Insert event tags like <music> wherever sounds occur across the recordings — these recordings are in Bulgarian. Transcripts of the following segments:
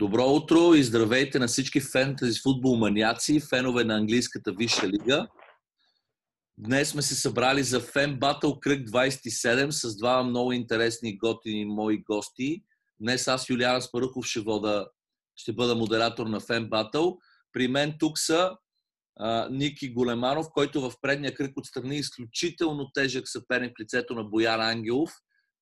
Добро утро и здравейте на всички фентези футбол маняци, фенове на английската висша лига. Днес сме се събрали за Фен Батъл кръг 27 с два много интересни готини мои гости. Днес аз, Юлиан Спарухов, ще, вода, ще бъда модератор на Фен Батъл. При мен тук са а, Ники Големанов, който в предния кръг отстрани изключително тежък съперник в лицето на Боян Ангелов,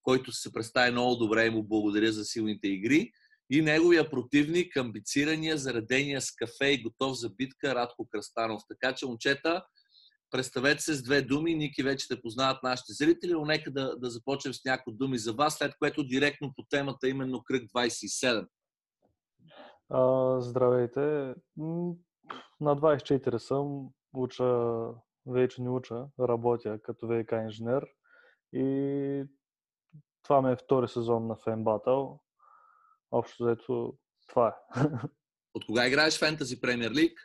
който се представи много добре и му благодаря за силните игри и неговия противник, амбицирания, заредения с кафе и готов за битка Радко Кръстанов. Така че, момчета, представете се с две думи. Ники вече те познават нашите зрители, но нека да, да започнем с някои думи за вас, след което директно по темата, именно кръг 27. А, здравейте. На 24 съм, уча, вече не уча, работя като ВК инженер и това ми е втори сезон на Fan Battle общо взето това е. <laughs> От кога играеш Fantasy Premier League?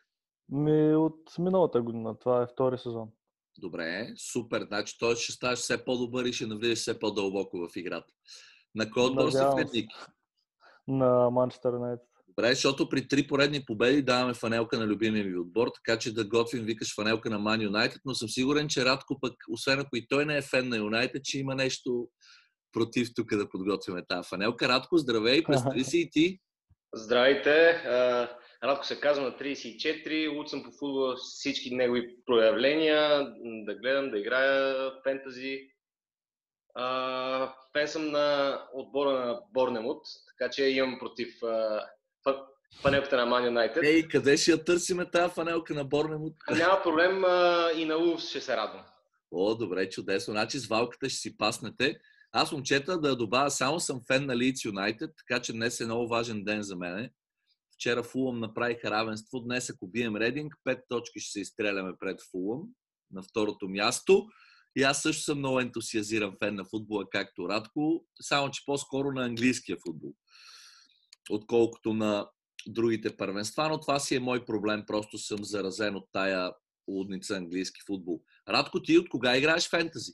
Ми от миналата година. Това е втори сезон. Добре, супер. Значи той ще ставаш все по-добър и ще навлизаш все по-дълбоко в играта. На кой отбор си вредник? На Манчестър Юнайтед. Добре, защото при три поредни победи даваме фанелка на любимия ви отбор, така че да готвим, викаш фанелка на Ман Юнайтед, но съм сигурен, че Радко пък, освен ако и той не е фен на Юнайтед, че има нещо против тук да подготвяме тази фанелка. Радко, здравей, представи си и ти. Здравейте, Радко се казва на 34, учам по футбол всички негови проявления, да гледам, да играя фентази. Фен съм на отбора на Борнемут, така че имам против фанелката на Man United. Ей, къде ще я търсиме тази фанелка на Борнемут? Няма проблем и на Улфс ще се радвам. О, добре, чудесно. Значи с валката ще си паснете. Аз, момчета, да добавя, само съм фен на Leeds United, така че днес е много важен ден за мене. Вчера Фулъм направиха равенство. Днес, ако бием Рединг, пет точки ще се изстреляме пред Фулъм на второто място. И аз също съм много ентусиазиран фен на футбола, както Радко, само че по-скоро на английския футбол, отколкото на другите първенства, но това си е мой проблем. Просто съм заразен от тая лудница английски футбол. Радко, ти от кога играеш фентази?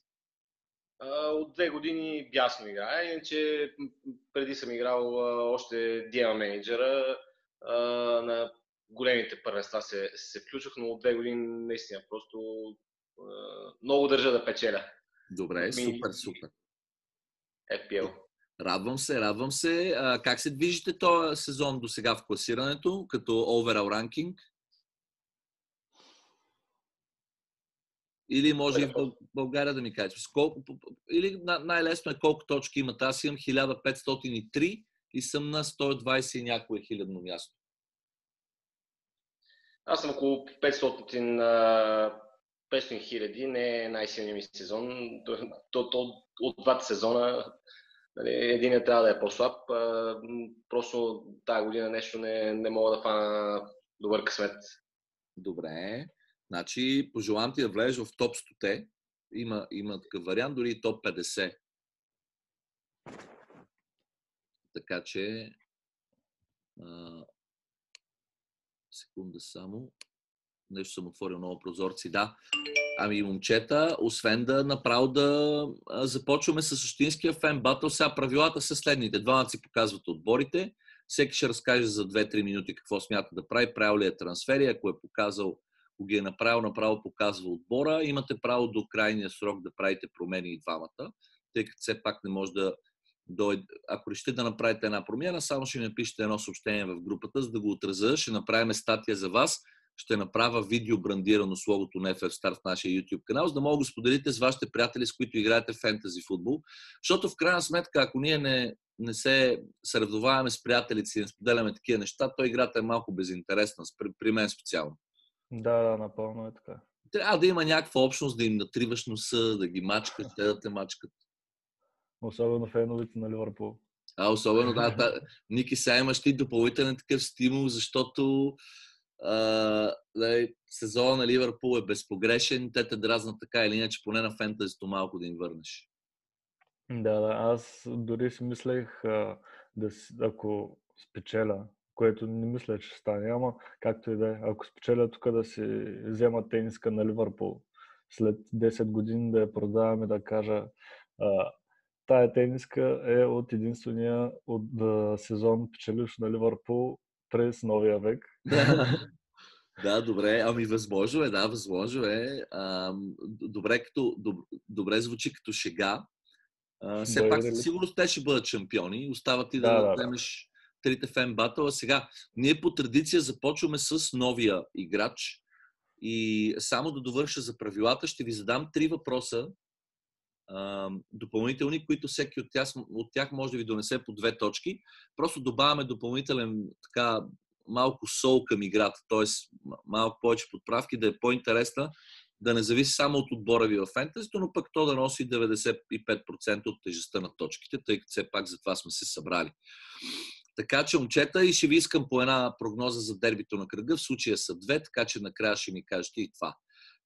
От две години бясно играя, иначе преди съм играл още DM менеджера на големите първенства се, се включвах, но от две години наистина просто много държа да печеля. Добре, супер, супер. FPL. Радвам се, радвам се. А, как се движите този сезон до сега в класирането, като overall ранкинг? Или може и в България да ми кажеш. Колко, или най-лесно е колко точки имат. Аз имам 1503 и съм на 120 и някое хилядно място. Аз съм около 500, 500 хиляди, не е най-силният ми сезон. То, то, от двата сезона нали, един трябва да е по-слаб. Просто тази година нещо не, не мога да фана добър късмет. Добре. Значи, пожелавам ти да влезеш в топ 100 има, има такъв вариант, дори и топ 50. Така че, а, секунда само, нещо съм отворил много прозорци, да. Ами, момчета, освен да направо да започваме с същинския фен батъл, сега правилата са следните. Двамата си показват отборите, всеки ще разкаже за 2-3 минути какво смята да прави, правил ли е трансфери, ако е показал ако ги е направил, направо показва отбора. Имате право до крайния срок да правите промени и двамата, тъй като все пак не може да дойде. Ако решите да направите една промяна, само ще ми напишете едно съобщение в групата, за да го отразя. Ще направим статия за вас. Ще направя видео брандирано с логото на FF Star в нашия YouTube канал, за да мога да споделите с вашите приятели, с които играете фентази футбол. Защото в крайна сметка, ако ние не, не се съревноваваме с приятелите и не споделяме такива неща, то играта е малко безинтересна, при мен специално. Да, да, напълно е така. Трябва да има някаква общност, да им натриваш носа, да ги мачкат, те да те мачкат. Особено феновите на Ливърпул. А, особено, да, да. Ники, сега имаш ти допълнителен такъв стимул, защото а, да, сезона на Ливърпул е безпогрешен, те те дразнат така или иначе, поне на фентазито малко да им върнеш. Да, да, аз дори си мислех, а, да, ако спечеля което не мисля, че стане. Ама, както и да е, ако спечеля тук да си взема тениска на Ливърпул, след 10 години да я продаваме, да кажа, а, тая тениска е от единствения от а, сезон печеливш на Ливърпул през новия век. <laughs> Да, добре. Ами възможно е, да, възможно е. А, добре, като, доб, добре звучи като шега. А, все пак със сигурност те ще бъдат шампиони. Остава ти да, да, да вземеш да. Трите фен батъла. Сега, ние по традиция започваме с новия играч. И само да довърша за правилата, ще ви задам три въпроса допълнителни, които всеки от тях, от тях може да ви донесе по две точки. Просто добавяме допълнителен така малко сол към играта, т.е. малко повече подправки, да е по-интересна, да не зависи само от отбора ви в фентезито, но пък то да носи 95% от тежестта на точките, тъй като все пак за това сме се събрали. Така че, момчета, и ще ви искам по една прогноза за дербито на кръга. В случая са две, така че накрая ще ми кажете и това.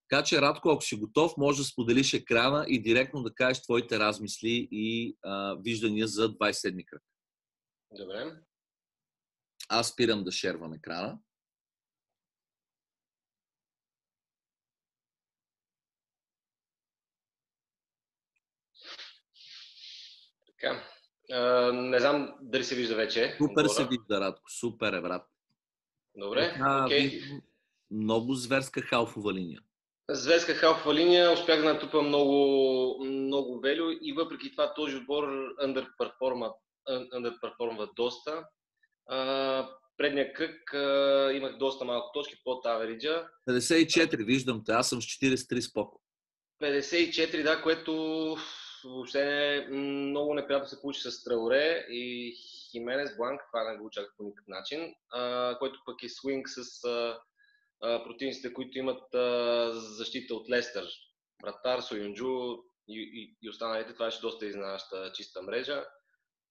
Така че, Радко, ако си готов, може да споделиш екрана и директно да кажеш твоите размисли и а, виждания за 27 кръг. Добре. Аз спирам да шервам екрана. Така. Не знам дали се вижда вече. Супер се вижда, Радко. Супер е, брат. Добре, а, okay. Много зверска халфова линия. Зверска халфова линия, успях да натрупа много, много велю и въпреки това този отбор underperforma доста. А, предния кръг а, имах доста малко точки под авериджа. 54, виждам те, аз съм с 43 споко. 54, да, което въобще много неприятно се получи с Трауре и Хименес Бланк, това не го очаквах по никакъв начин, а, който пък е свинг с а, а, противниците, които имат а, защита от Лестър. Братар, Союнджу и, и, и останалите, това ще доста изненадаща чиста мрежа.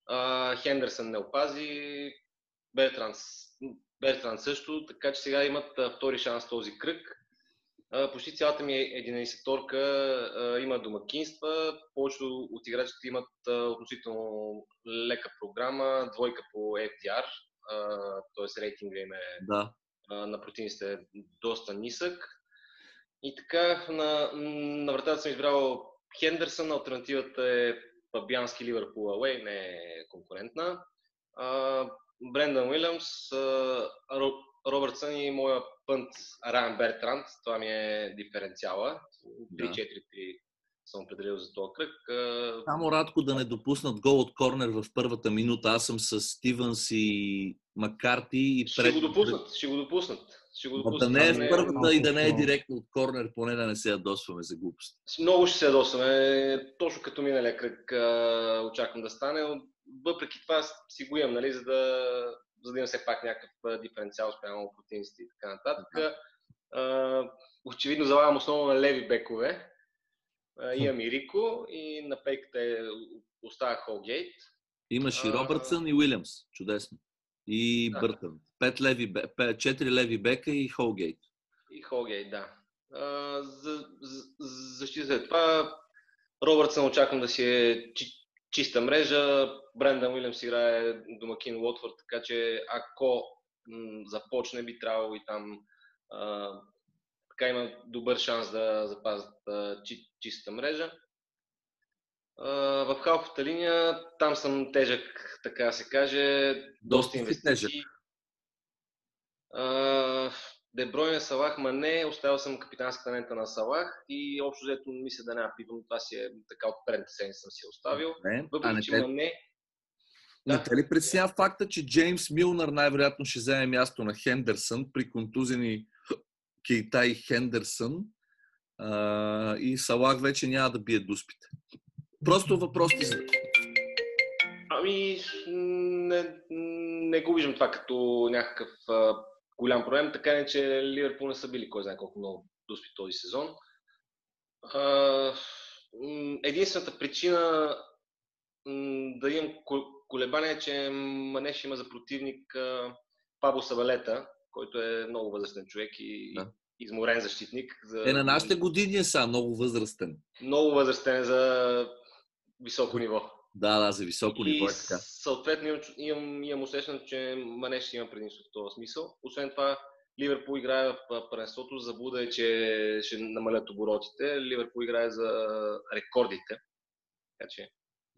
А, Хендерсън не опази, Бертран, Бертран също, така че сега имат втори шанс този кръг почти цялата ми 11-торка има домакинства. Повечето от играчите имат относително лека програма, двойка по FDR, т.е. рейтинга им е да. на противниците доста нисък. И така, на, на вратата съм избрал Хендерсън, альтернативата е Пабиански Ливърпул Ауей, не е конкурентна. Брендан Уилямс, Робъртсън и моя пънт Райан Бертранд. Това ми е диференциала. 3-4-3 съм определил за този кръг. Само Радко да не допуснат гол от корнер в първата минута. Аз съм с Стивенс и Макарти. И ще пред... го допуснат, ще го допуснат. Ще го допуснат. Да не е в първата и да не е директно от корнер, поне да не се ядосваме за глупост. Много ще се ядосваме. Точно като миналия кръг очаквам да стане. Въпреки това си го имам, нали, за да за да има все пак някакъв диференциал спрямо протеиниците и така нататък. Uh, очевидно залагам основно на леви бекове. Uh, имам и Рико и на пейката е, остава Холгейт. Имаш и Робъртсън и Уилямс. Чудесно. И да. Бъртън. Пет леви, пет, четири леви бека и Холгейт. И Холгейт, да. Uh, за, за, защита това Робъртсън очаквам да си е чиста мрежа. Брендан Уилямс играе домакин Уотфорд, така че ако м- започне, би трябвало и там а, така има добър шанс да запазят а, чи, чиста мрежа. А, в халфата линия, там съм тежък, така се каже. Доста инвестиции. Дебройне, Салах, Мане, оставил съм капитанската лента на Салах и общо взето мисля да няма пивам, това си е така от предната седмица съм си оставил. Не, Въпреки, не че те... Мане... Да. Не те ли пресня факта, че Джеймс Милнар най-вероятно ще вземе място на Хендерсън при контузени Кейта и Хендерсън а, и Салах вече няма да бие дуспите? Просто въпрос ти за... Ами, не, не го виждам това като някакъв голям проблем, така не, че Ливърпул не са били кой знае колко много дуспи този сезон. Единствената причина да имам колебание е, че Мане ще има за противник Пабло Сабалета, който е много възрастен човек и да. изморен защитник. За... Е, на нашите години е са много възрастен. Много възрастен за високо ниво. Да, да, за високо ниво е така. Съответно имам, имам, имам усещането, че Мане ще има предимство в този смисъл. Освен това, Ливърпул играе в първенството, заблуда е, че ще намалят оборотите. Ливърпул играе за рекордите. Така че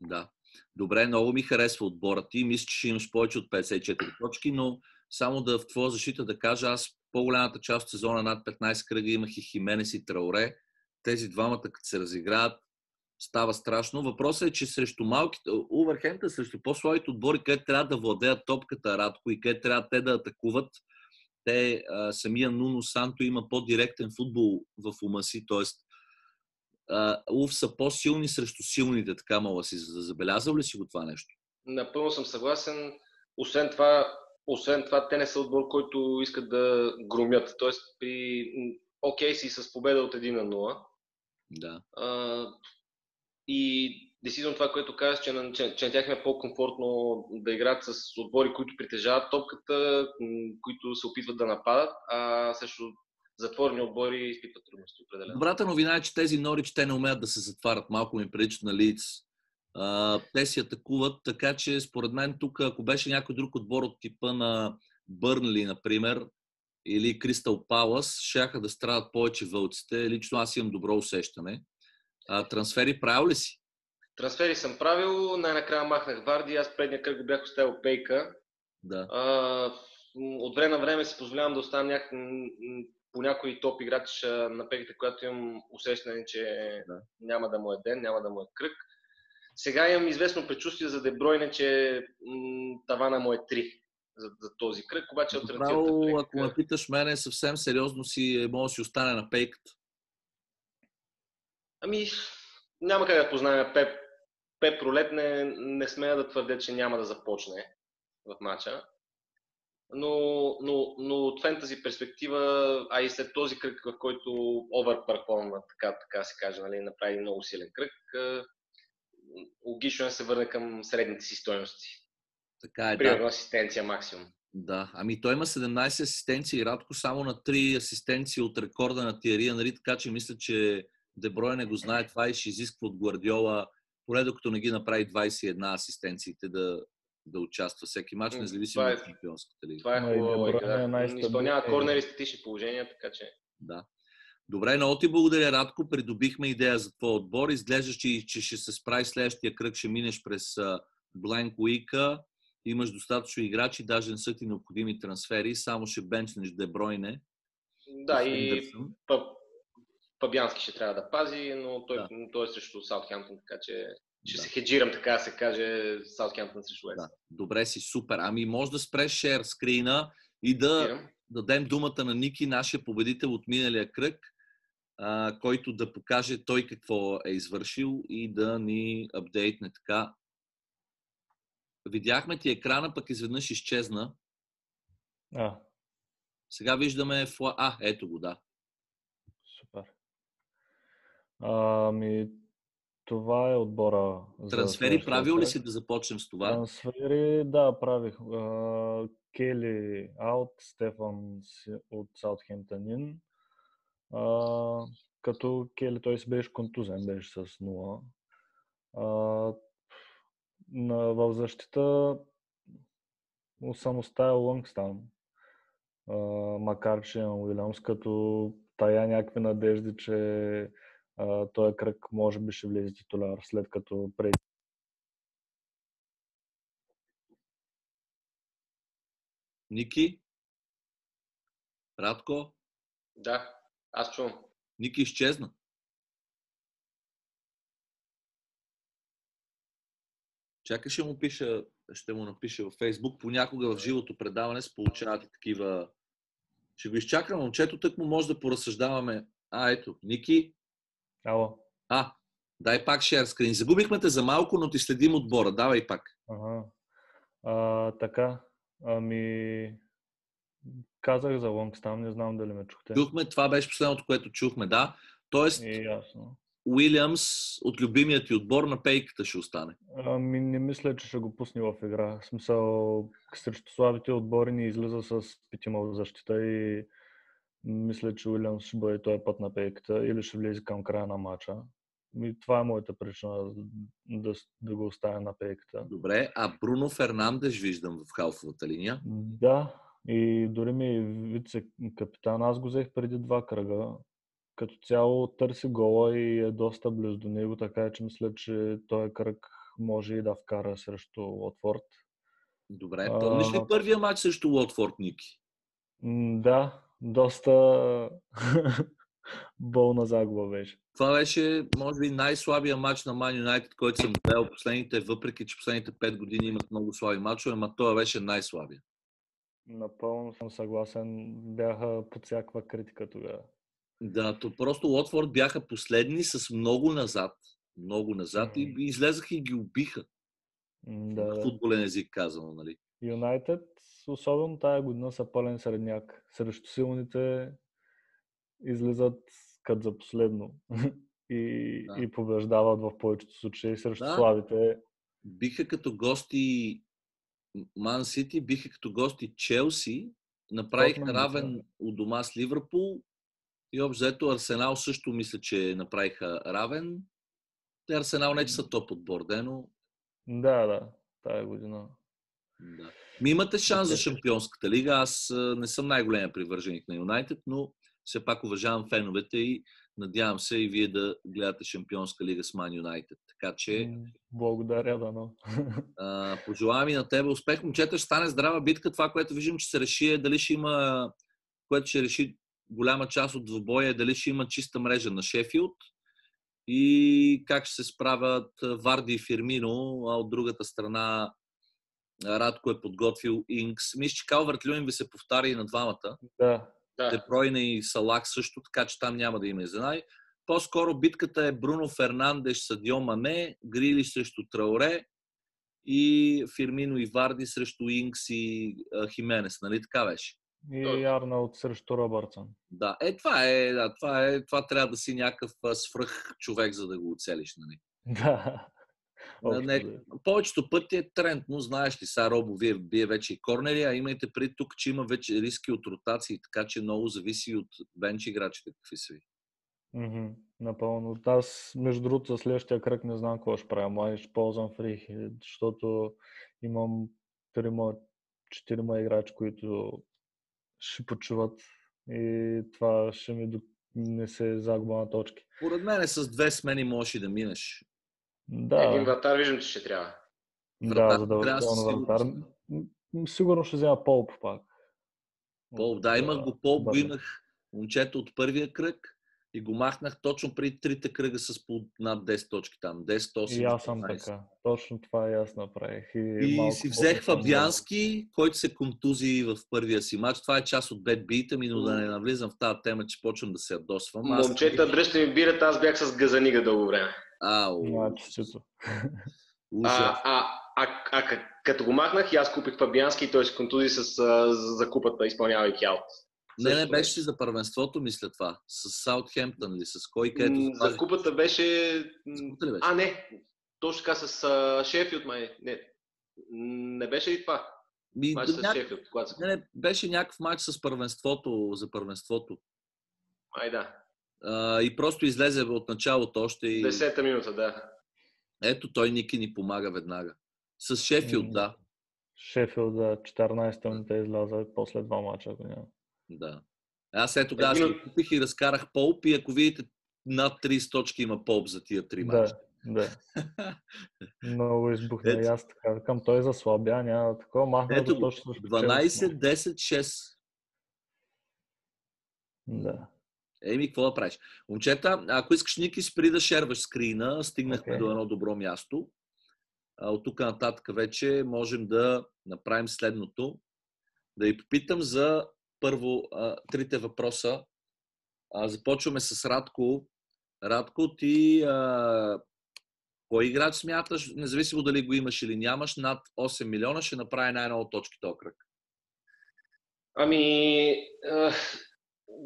Да. Добре, много ми харесва отбора ти. Мисля, че ще имаш повече от 54 точки, но само да в твоя защита да кажа, аз по-голямата част от сезона над 15 кръга имах и Хименес и Трауре. Тези двамата, като се разиграят, става страшно. Въпросът е, че срещу малките, Увърхемта, срещу по-слабите отбори, където трябва да владеят топката Радко и където трябва те да атакуват, те, а, самия Нуно Санто има по-директен футбол в ума си, т.е. Ув са по-силни срещу силните, така мога си. Забелязал ли си го това нещо? Напълно съм съгласен. Освен това, освен това, те не са отбор, който искат да громят. Тоест, при окей си с победа от 1 на 0. Да. А, и действително това, което казах, че, че, че на тях е по-комфортно да играят с отбори, които притежават топката, които се опитват да нападат, а също затворени отбори изпитват трудности определено. Добрата новина е, че тези Норич те не умеят да се затварят. Малко ми приличат на Лиц. те си атакуват, така че според мен тук, ако беше някой друг отбор от типа на Бърнли, например, или Кристал Палас, щяха да страдат повече вълците. Лично аз имам добро усещане. А, трансфери правил ли си? Трансфери съм правил, най-накрая махнах Варди, аз предния кръг бях оставил Пейка. Да. А, от време на време си позволявам да оставам няк... по някой топ играч на Пейката, когато имам усещане, че да. няма да му е ден, няма да му е кръг. Сега имам известно предчувствие за Дебройне, че м- тавана му е 3 за, за този кръг, обаче альтернативата... ако ме питаш мене, съвсем сериозно си е, може да си остане на пейката. Ами, няма как да познаем Пеп. Пеп Ролет не, не смея да твърдя, че няма да започне в матча. Но, но, но от фентази перспектива, а и след този кръг, в който оверперформа, така, така се каже, нали, направи много силен кръг, логично е да се върне към средните си стоености. Така е, Примерно да. асистенция максимум. Да, ами той има 17 асистенции и Радко само на 3 асистенции от рекорда на Тиери нали? така че мисля, че Деброй не го знае това и ще изисква от Гвардиола, поне докато не ги направи 21 асистенциите да, да участва всеки матч, независимо от шампионската лига. Това е хубаво. Да. Изпълнява корнери статични положения, така че... Да. Добре, много ти благодаря, Радко. Придобихме идея за твой отбор. Изглежда, че, че ще се справи следващия кръг, ще минеш през Бленк Уика. Имаш достатъчно играчи, даже не са ти необходими трансфери, само ще бенчнеш Дебройне. Да, и Фабиански ще трябва да пази, но той, да. той е срещу Саутхемптън, така че ще да. се хеджирам, така се каже, Саутхемптън срещу Уест. Да. Добре си, супер. Ами може да спреш шер скрина и да yeah. дадем думата на Ники, нашия победител от миналия кръг, а, който да покаже той какво е извършил и да ни апдейтне така. Видяхме ти екрана, пък изведнъж изчезна. А. Сега виждаме... Фла... А, ето го, да. Ами, това е отбора. Трансфери правил ли си да започнем с това? Трансфери, да, правих. Кели аут, Стефан от Саутхемптън като Кели той си беше контузен, беше с 0. А, на, в защита съм оставил Лънгстан, макар че имам Уилямс, като тая някакви надежди, че този кръг може би ще влезе титуляр, след като преди Ники? Радко? Да, аз чувам. Ники изчезна. Чакай, ще му пиша, ще му напиша във Фейсбук. Понякога в живото предаване се получават и такива... Ще го изчакам, момчето, тък му може да поразсъждаваме. А, ето, Ники, Ало. А, дай пак шер скрин. Загубихме те за малко, но ти следим отбора. Давай пак. Ага. А, така. Ами... Казах за Лонгстам, не знам дали ме чухте. Чухме, това беше последното, което чухме, да. Тоест, И, ясно. Уилямс от любимият ти отбор на пейката ще остане. Ами не мисля, че ще го пусне в игра. В смисъл, срещу слабите отбори ни излиза с петима защита и мисля, че Уилямс ще бъде този път на пейката или ще влезе към края на матча. И това е моята причина да, да го оставя на пейката. Добре, а Бруно Фернандеш виждам в халфовата линия. Да, и дори ми е вице-капитан. Аз го взех преди два кръга. Като цяло търси гола и е доста близо до него, така че мисля, че този кръг може и да вкара срещу Уотфорд. Добре, помниш ли първия матч срещу Уотфорд, Ники? Да, доста <laughs> болна загуба беше. Това беше, може би, най-слабия матч на Man United, който съм гледал последните, въпреки че последните 5 години имат много слаби матчове, но това беше най-слабия. Напълно съм съгласен. Бяха под всякаква критика тогава. Да, то просто Лотфорд бяха последни с много назад. Много назад mm-hmm. и излезаха и ги убиха. Да, Футболен език казано, нали? Юнайтед, особено тая година, са пълен средняк. Срещу силните излизат като за последно <laughs> и, да. и побеждават в повечето случаи срещу да. слабите. Биха като гости Ман Сити, биха като гости Челси, направиха Тотнам, равен да. у дома с Ливърпул и обзето Арсенал също мисля, че направиха равен. Те Арсенал не че са топ отбор, но... Да, да, тая година. Да. Ми имате шанс за Шампионската лига. Аз не съм най-големия привърженик на Юнайтед, но все пак уважавам феновете и надявам се и вие да гледате Шампионска лига с Ман Юнайтед. Така че... Благодаря, да, но. <laughs> пожелавам и на тебе успех. Момчета, ще стане здрава битка. Това, което виждам, че се реши е дали ще има, което ще реши голяма част от двобоя, е дали ще има чиста мрежа на Шефилд и как ще се справят Варди и Фирмино, а от другата страна Радко е подготвил Инкс. Мисля, че Калверт Люин ви се повтаря и на двамата. Да, да. Депройна и Салак също, така че там няма да има изненади. По-скоро битката е Бруно Фернандеш, Садио Мане, Грили срещу Трауре и Фирмино и Варди срещу Инкс и а, Хименес, нали така беше? И Арнолд срещу Робъртсън. Да, е, това е, да, това е, това трябва да си някакъв свръх човек, за да го оцелиш, нали? Да. Не, повечето пъти е тренд, но знаеш ли, сега Робо, вие бие вече и корнери, а имайте пред тук, че има вече риски от ротации, така че много зависи от бенч играчите какви са ви. Mm-hmm. Напълно. Аз, между другото, за следващия кръг не знам какво ще правя. Май ще ползвам фрих, защото имам трима, четирима играчи, които ще почуват и това ще ми не се загуба на точки. Поред мен е с две смени можеш и да минеш. Да. Един вратар виждам, че ще трябва. Да, задължително вратар. Сигурно ще взема Полп пак. Полп, да, имах го Полп, го имах момчето от първия кръг и го махнах точно преди трите кръга с по над 10 точки там. 10, 8, и аз съм 15. така. Точно това и аз направих. И, и си взех Фабиански, който се контузи в първия си матч. Това е част от бедбита ми, но да не навлизам в тази тема, че почвам да се ядосвам. Момчета, дръжте ми бират, аз бях с газанига дълго време. Ау. <laughs> А, а, а, а, като го махнах, и аз купих Фабиански и той се контузи с а, закупата, изпълнявайки аут. Не, не беше си за първенството, мисля това. С Саутхемптън или с кой където. За купата беше... беше. А, не. Точно така с uh, Шефилд, май. Не. Не беше и това. Ми, матч с няк... Шефилд. Когато... Не, не, беше някакъв матч с първенството, за първенството. Ай, да. И просто излезе от началото още и... Десета минута, да. Ето, той Ники ни помага веднага. С Шефилд, да. Шефилд, да, 14-та минута изляза после два мача, ако няма. Да. Аз е тогава Един... купих и разкарах Полп и ако видите над 30 точки има Полп за тия три мача. Да, да. <laughs> Много избухна и аз така към той заслабя, няма такова махна Ето, точно 12-10-6. Да. Еми, какво да правиш? Момчета, ако искаш, Ники, спри да шерваш скрина, стигнахме okay. до едно добро място. От тук нататък вече можем да направим следното. Да ви попитам за първо а, трите въпроса. А, започваме с Радко. Радко, ти а, кой играч смяташ, независимо дали го имаш или нямаш, над 8 милиона ще направи най-много точки този кръг? Ами, а,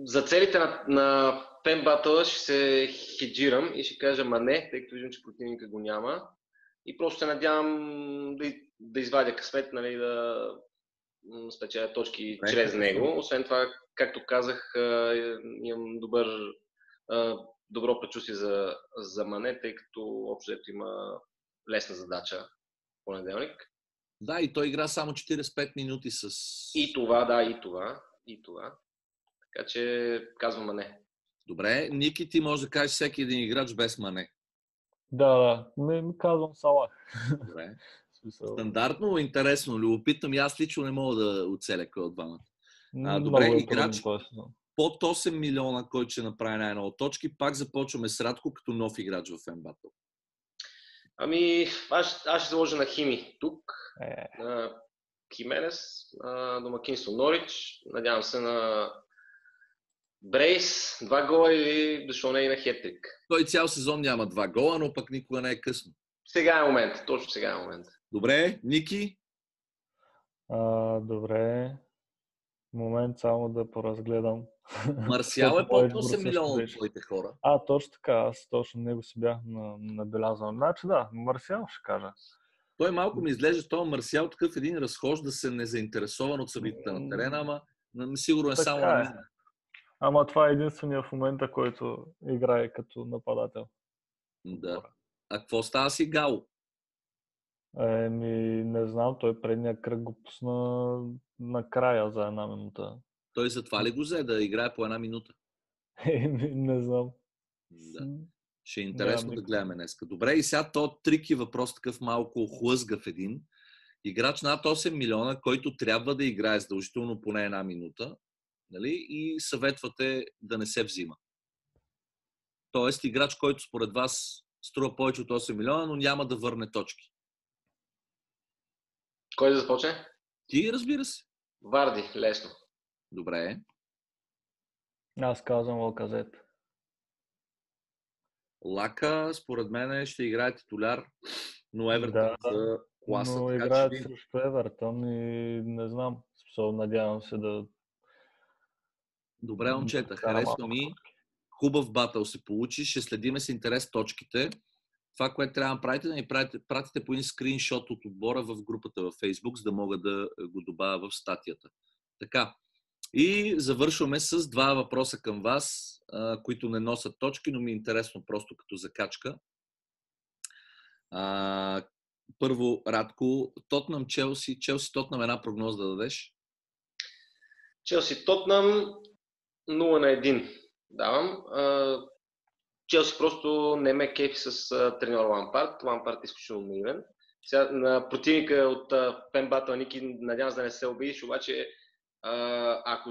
за целите на, на Pen Battle ще се хеджирам и ще кажа ма не, тъй като виждам, че противника го няма. И просто се надявам да, да извадя късмет, нали, да, спечеля точки не, чрез него. Освен това, както казах, имам добър, добро предчувствие за, за Мане, тъй като общо има лесна задача понеделник. Да, и той игра само 45 минути с... И това, да, и това. И това. Така че казвам Мане. Добре, Ники, ти може да кажеш всеки един играч без Мане. Да, да. Не ми казвам Салах. Добре. <laughs> Стандартно, интересно, любопитно. Аз лично не мога да оцеля кой от двамата. много добре, е играч- сезон. Под 8 милиона, който ще направи най-много точки, пак започваме с Радко като нов играч в Ембатъл. Ами, аз, аз ще заложа на Хими тук, Е, на Хименес, на домакинство Норич, надявам се на Брейс, два гола или защо не и на хетрик. Той цял сезон няма два гола, но пък никога не е късно. Сега е момент, точно сега е момент. Добре, Ники, а, добре. Момент само да поразгледам. Марсиал е Защото под моят избор 8 също милиона от твоите хора. А, точно така. Аз точно него си бях на- набелязал. Значи да, Марсиал ще кажа. Той малко ми изглежда, този Марсиал такъв един разхожда се незаинтересован от събитията на терена, ама сигурно е Така само е. на мен. Ама това е единствения в момента, който играе като нападател. Да. А какво става си Гало? Еми, не знам, той предния кръг го пусна накрая за една минута. Той затова ли го взе да играе по една минута? Еми, не знам. Да. Ще е интересно да гледаме днес. Добре, и сега то трики въпрос такъв малко хлъзгав един. Играч над 8 милиона, който трябва да играе задължително поне една минута, нали? и съветвате да не се взима. Тоест, играч, който според вас струва повече от 8 милиона, но няма да върне точки. Кой да започне? Ти, разбира се. Варди, лесно. Добре. Аз казвам Лаказет. Лака, според мен, ще играе титуляр, но Евертон Да, за класа. Но така че играят ви- срещу Евертън и не знам. Смисъл, Надявам се да... Добре, момчета, харесва ми. Хубав батъл се получи. Ще следиме с интерес точките. Това, което трябва да правите, да ни пратите, пратите по един скриншот от отбора в групата във Facebook, за да мога да го добавя в статията. Така. И завършваме с два въпроса към вас, които не носят точки, но ми е интересно просто като закачка. А, първо, Радко, Тотнам, Челси. Челси, Тотнам една прогноза да дадеш. Челси Тотнам 0 на 1 давам. Челси просто не ме кефи с треньор Лампард. Лампард е изключително наивен. Сега, на противника от Пен Батъл Ники, надявам да не се обидиш, обаче ако,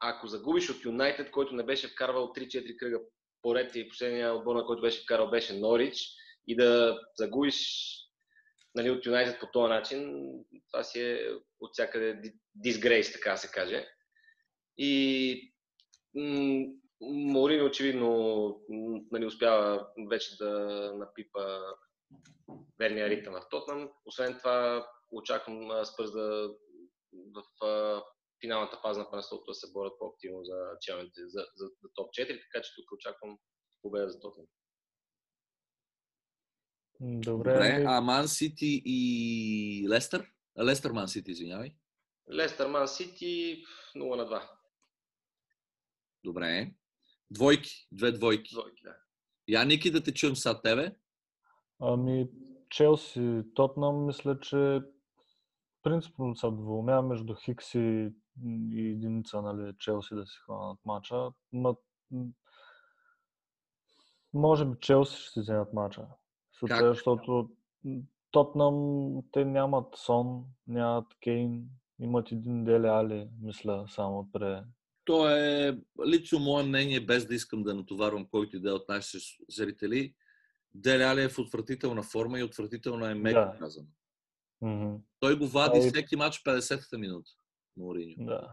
ако загубиш от Юнайтед, който не беше вкарвал 3-4 кръга поред и последния отбор, на който беше вкарал, беше Норич, и да загубиш нали, от Юнайтед по този начин, това си е от всякъде дисгрейс, така се каже. И м- Маурин очевидно нали, успява вече да напипа верния ритъм в Тотнам. Освен това, очаквам Спърс да в а, финалната фаза на първенството да се борят по-активно за, челните, за, за, за топ 4, така че тук очаквам победа за Тотнам. Добре, Добре, а Ман Сити и Лестър? Лестър Ман Сити, извинявай. Лестър Ман Сити 0 на 2. Добре. Двойки, две двойки. Двойки, да. Я, Ники, да те чуем са тебе. ами Челси, Тотнам, мисля, че принципно са двумя между Хикс и, и единица, нали, Челси да си хванат мача. Ма, може би Челси ще си вземат мача. Защото, Как? защото Тотнам, те нямат Сон, нямат Кейн, имат един Деле Али, мисля, само отпред. То е лично мое мнение, без да искам да натоварвам който и да е от нашите зрители. Дели Али е в отвратителна форма и отвратителна е меко Да. казано. Мгм. Той го вади А и- всеки матч 50-та минута. Мориньо. Да.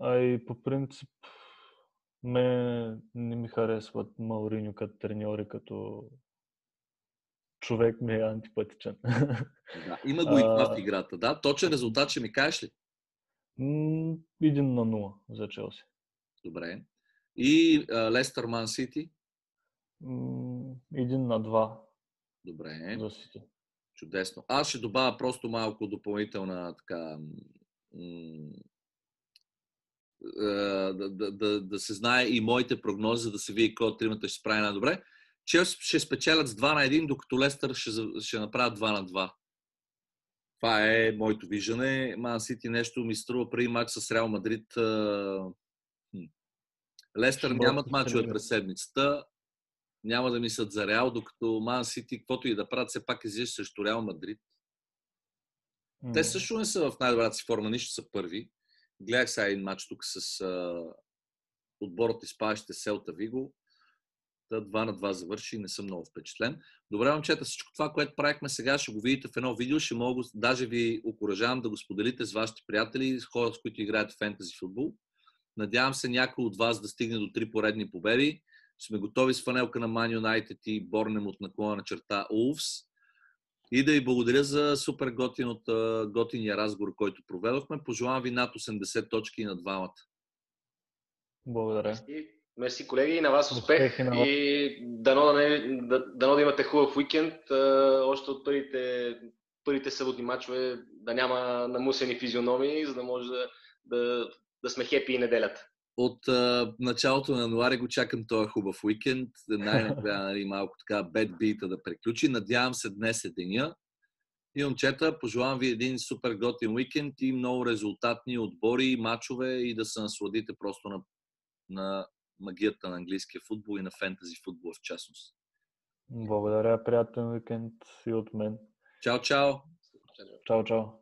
А и по принцип, ме не ми харесват Мауриньо като треньори, като човек ми е антипатичен. Да. Има го и това в играта. Да, точен резултат ще ми кажеш ли? М, Един на нула за Челси. Добре. И Лестър Ман Сити? М, Един на два Добре. за Сити. Чудесно. Аз ще добавя просто малко допълнителна така. м, да, да, да, да се знае и моите прогнози, за да се види кой от тримата ще се справи най-добре. Челси ще спечелят с 2 на 1, докато Лестър ще, ще направят 2 на 2. Това е моето виждане. Ман Сити нещо ми струва преди матч с Реал Мадрид. Лестър нямат мачове през седмицата. няма да мислят за Реал, докато Ман Сити, каквото и да правят, все пак излизаш срещу Реал Мадрид. Те също не са в най-добрата си форма, нищо са първи. Гледах сега един матч тук с а, отборът изпаващите Селта Виго. Та 2 на 2 завърши и не съм много впечатлен. Добре, момчета, всичко това, което правихме сега, ще го видите в едно видео. Ще мога, даже ви окоръжавам да го споделите с вашите приятели, с хора, с които играят в фентази футбол. Надявам се някой от вас да стигне до три поредни победи. Сме готови с фанелка на Man United и борнем от наклона на черта Улфс. И да ви благодаря за супер готин от готиния разговор, който проведохме. Пожелавам ви над 80 точки на двамата. Благодаря. Мерси, колеги, и на вас успех. успех и, на вас. и дано, да, не, да, дано да имате хубав уикенд. Още от първите, първите съботни матчове да няма намусени физиономии, за да може да, да, да сме хепи и неделята. От а, началото на януари го чакам този хубав уикенд. Най-накрая нали, малко така бед бита да приключи. Надявам се днес е деня. И момчета, пожелавам ви един супер готин уикенд и много резултатни отбори, матчове и да се насладите просто на, на магията на английския футбол и на фентази футбол в частност. Благодаря, приятен уикенд и от мен. Чао, чао! Чао, чао!